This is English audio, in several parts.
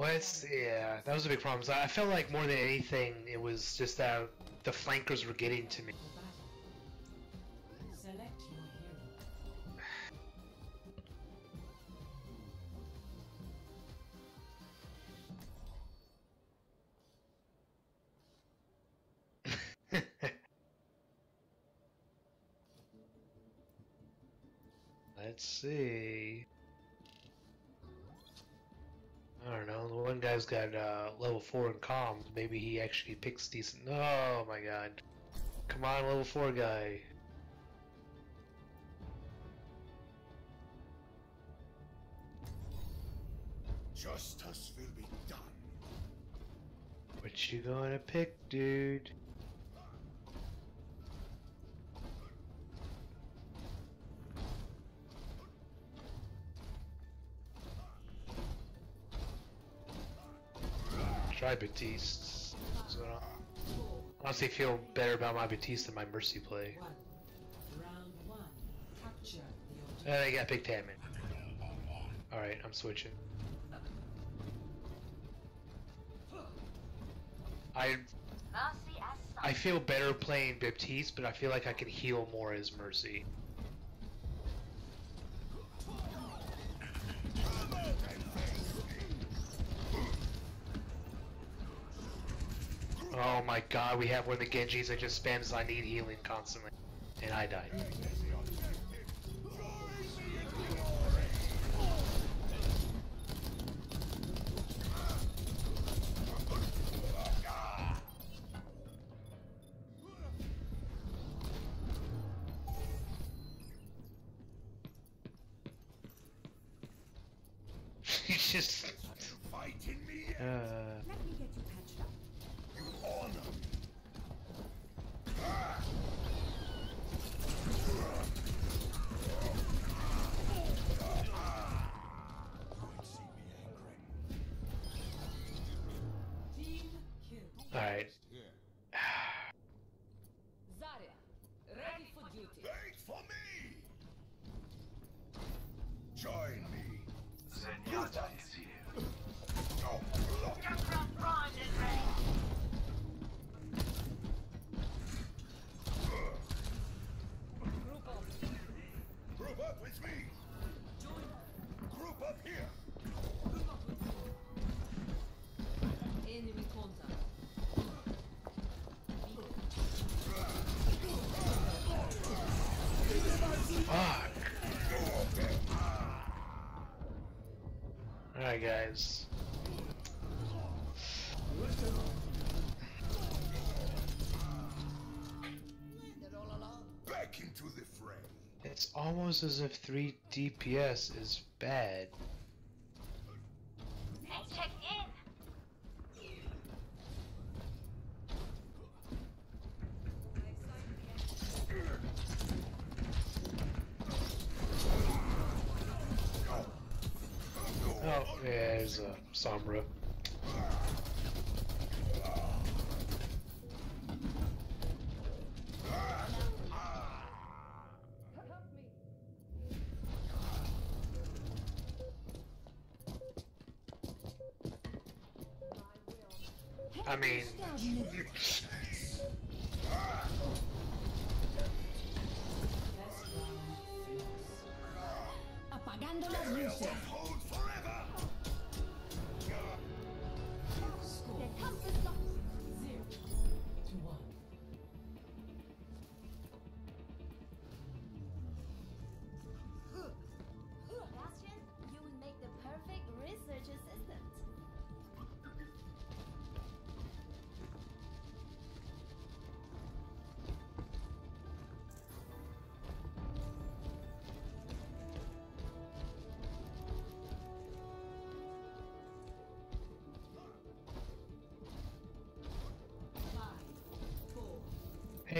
Well, it's, yeah, that was a big problem. So I felt like more than anything, it was just that the flankers were getting to me. Let's see. Guy's got uh, level four in comms. Maybe he actually picks decent. Oh my god! Come on, level four guy. Justice will be done. What you gonna pick, dude? Try Baptiste. So I honestly feel better about my Baptiste than my Mercy play. One. Round one. Capture the. And I got picked Hammond. Alright, I'm switching. I I feel better playing Baptiste, but I feel like I can heal more as Mercy. Oh my god, we have one of the Genjis that just spams I need healing constantly. And I died. Kill. Alright. Guys. Back into the fray. It's almost as if 3 DPS is bad. Hey, check in. Oh, yeah, there's a uh, Sombra. I mean. Apagando las luces.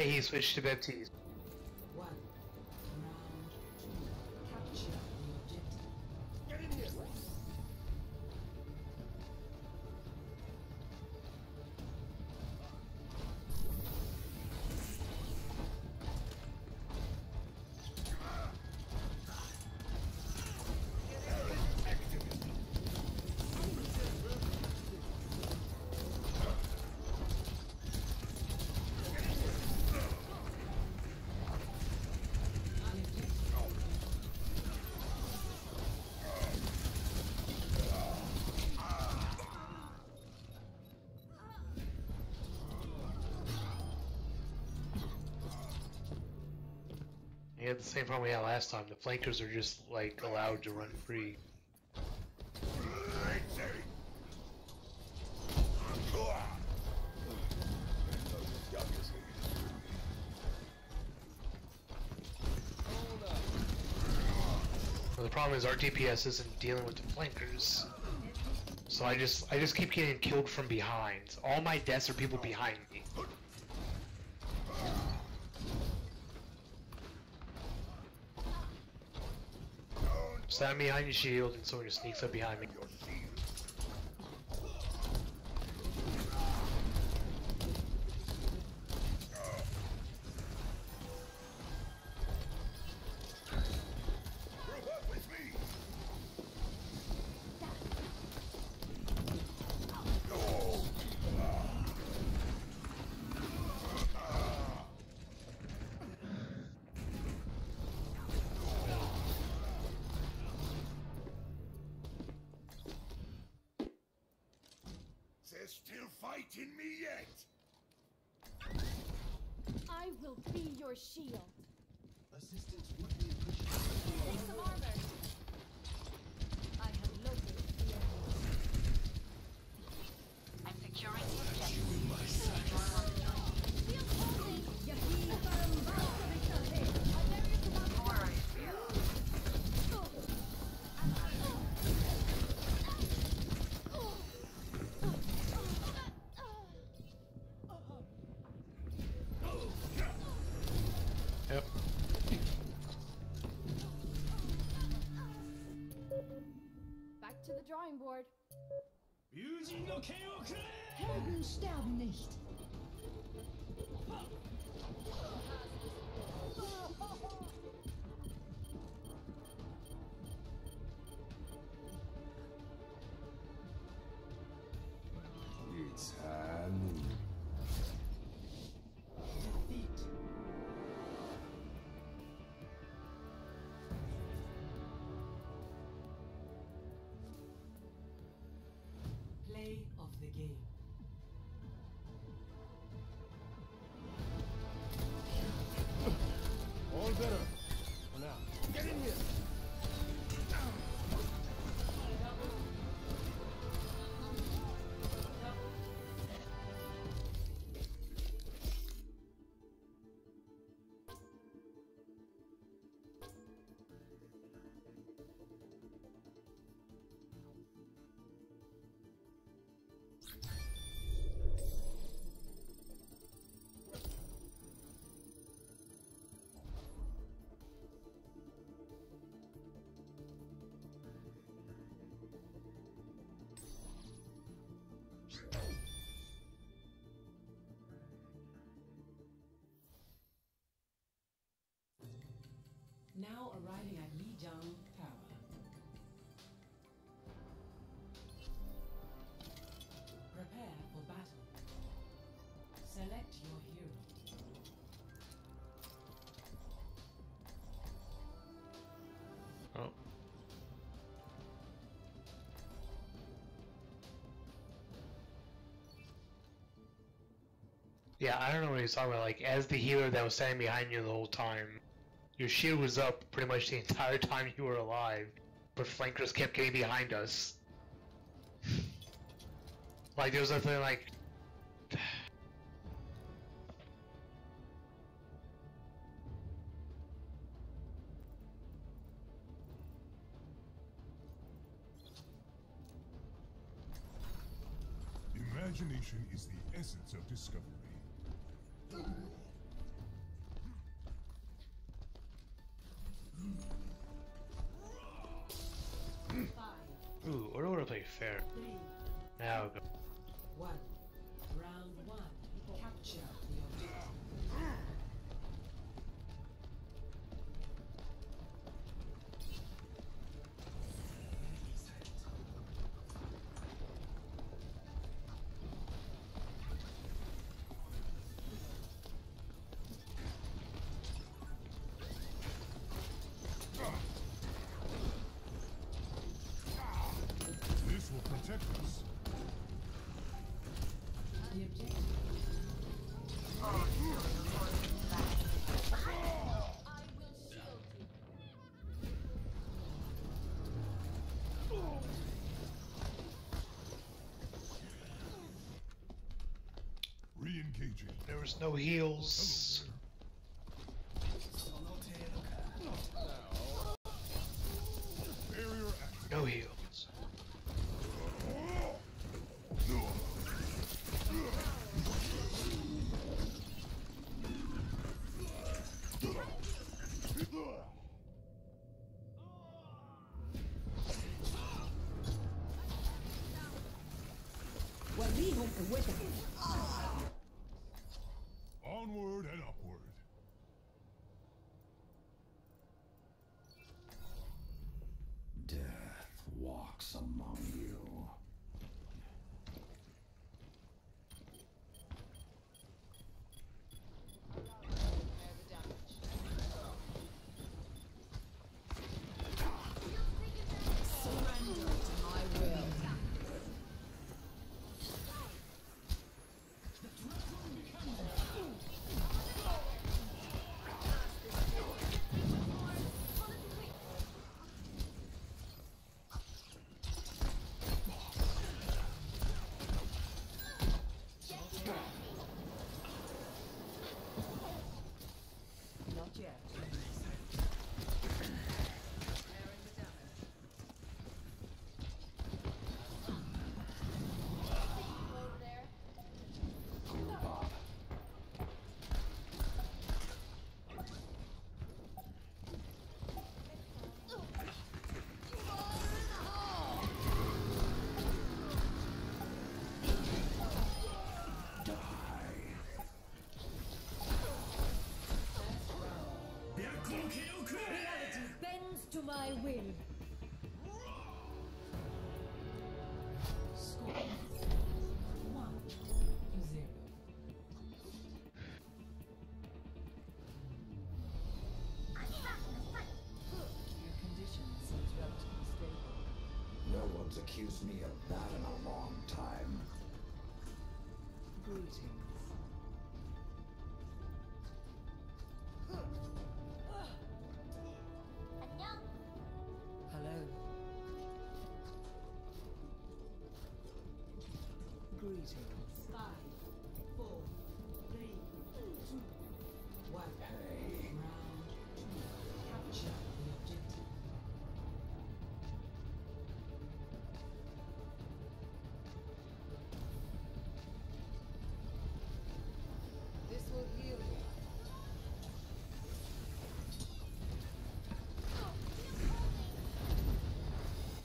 Hey, he switched to Baptiste. Had the same problem we had last time. The flankers are just like allowed to run free. But the problem is our DPS isn't dealing with the flankers. So I just I just keep getting killed from behind. All my deaths are people behind me. Stand behind your shield and someone just sneaks up behind me. They're still fighting me yet. I will be your shield. Assistance would be appreciated. Take some armor. Drawing board. Helden sterben nicht. Arriving at Lijiang Tower. Prepare for battle. Select your hero. Oh. Yeah, I don't know what he's talking about. Like, as the healer that was standing behind you the whole time, your shield was up pretty much the entire time you were alive, but flankers kept getting behind us. like, there was nothing like. Imagination is the essence of discovery. Ooh, or do I play fair? three, Now go. one. Round one. Capture There was no heals. No heals. Well, we hope the. Not to my will. Score. One. Zero. Your condition seems relatively stable. No one's accused me of that in a long time. Greetings.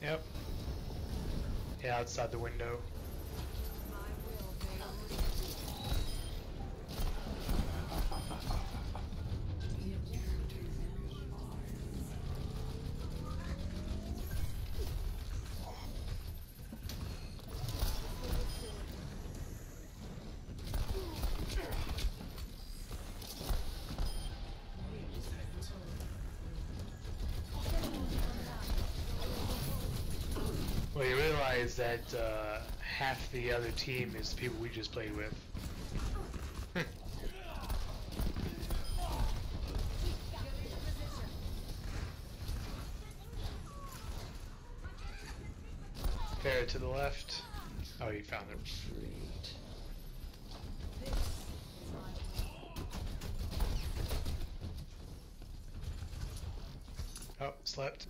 Yep. Yeah, outside the window. Realize that uh, half the other team is the people we just played with. Fair to the left. Oh, you found. Treat. Oh, slept.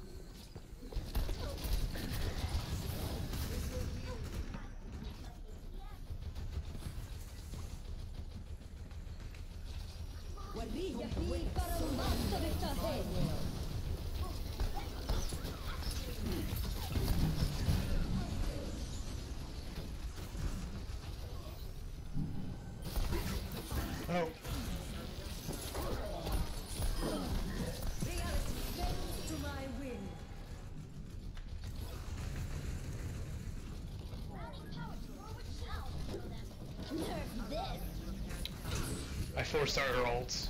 Four star her ults.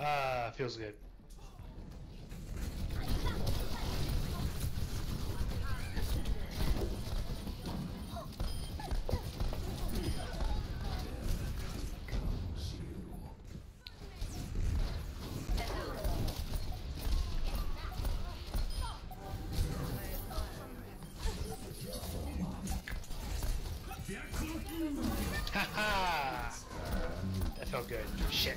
Ah, feels good. Comes good. Shit.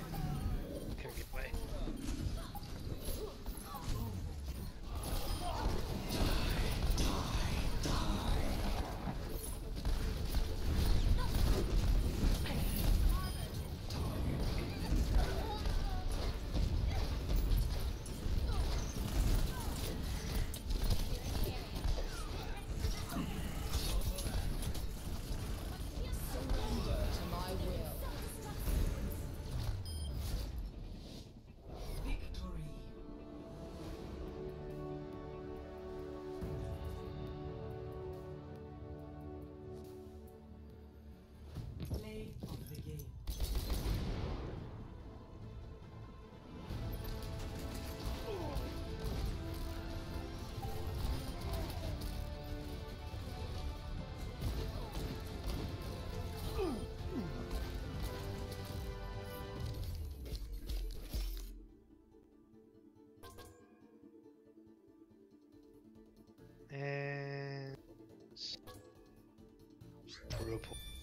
Report.